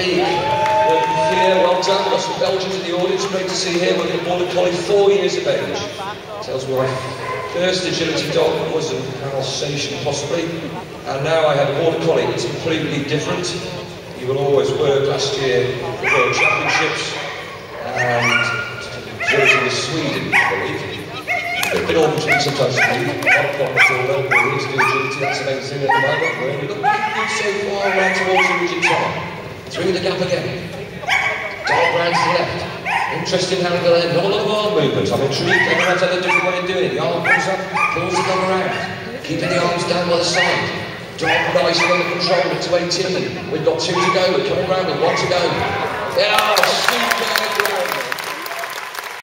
Beek. Here, well done. Got some Belgians in the audience. Great to see him. Working at Border Collie, four years of age. Tells me my first agility dog was an Alsatian, possibly. And now I have a Border Collie. It's completely different. He will always work last year the World Championships and jersey with Sweden, I believe. A bit awkward me sometimes to do. A problem at all. We're here to do agility. That's thing at the moment. We're looking so far right towards the rigid. Through the gap again. Round to left. Interesting angle there. Not a lot of the arm movements. I'm intrigued. Everyone's had a different way of doing it. The arm comes up, pulls the gun around. Keeping the arms down by the side. Dark rising under control to 18. We've got two to go. We're coming round with one to go.